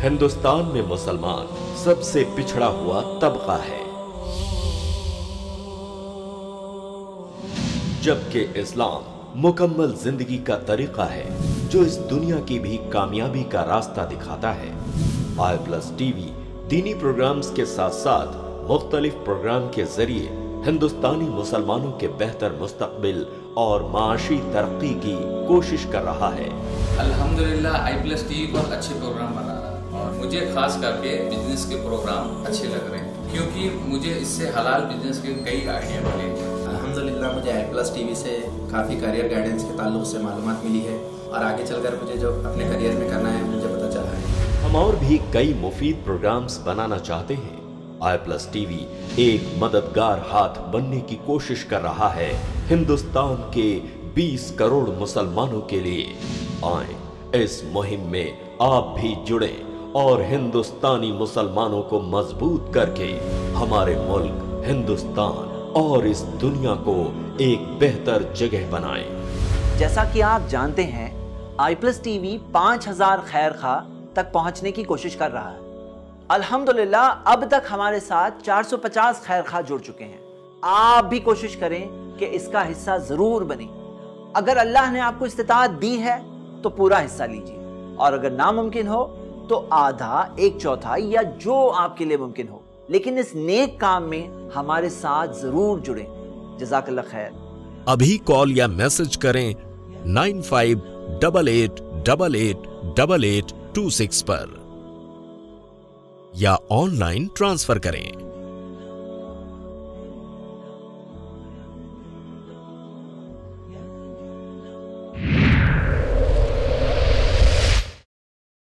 हिंदुस्तान में मुसलमान सबसे पिछड़ा हुआ तबका है। जबकि इस्लाम मुकम्मल ज़िंदगी का तरीका है, जो इस दुनिया की भी कामयाबी का रास्ता दिखाता है। आई प्लस टीवी दीनी प्रोग्राम्स के साथ साथ मुख्तलिफ़ प्रोग्राम के ज़रिए हिंदुस्तानी मुसलमानों के बेहतर मुस्तकबिल और माशी तरक्की की कोशिश कर रहा है। अल्हम्दुलिल्लाह, आई प्लस टी बहुत अच्छे प्रोग्राम बना रहा है। और मुझे खास करके बिज़नेस के प्रोग्राम अच्छे लग रहे हैं। क्योंकि मुझे इससे हलाल बिज़नेस के कई आइडिया मिले अल्हम्दुलिल्लाह मुझे आई प्लस टीवी से काफ़ी करियर गाइडेंस के ताल्लुक से मालूम मिली है और आगे चलकर मुझे जो अपने करियर में करना है मुझे पता चला है। हम और भी कई मुफीद प्रोग्राम्स बनाना चाहते हैं। आई प्लस टीवी एक मददगार हाथ बनने की कोशिश कर रहा है हिंदुस्तान के 20 करोड़ मुसलमानों के लिए। आए इस मुहिम में आप भी जुड़े। और हिंदुस्तानी मुसलमानों को मज़बूत करके हमारे मुल्क, हिंदुस्तान और इस दुनिया को एक बेहतर जगह बनाएँ। जैसा कि आप जानते हैं, आई प्लस टीवी पाँच हज़ार खैर खा तक पहुँचने की कोशिश कर रहा है। अल्हम्दुलिल्लाह, अब तक हमारे साथ 450 खैर खा जुड़ चुके हैं। आप भी कोशिश करें कि इसका हिस्सा ज़रूर बने। अगर अल्लाह ने आपको इस्तात दी है तो पूरा हिस्सा लीजिए। और अगर नामुमकिन हो तो आधा, एक चौथाई या जो आपके लिए मुमकिन हो। लेकिन इस नेक काम में हमारे साथ ज़रूर जुड़े। जजाक खैर। अभी कॉल या मैसेज करें nine five double eight double eight double eight two six पर या ऑनलाइन ट्रांसफ़र करें।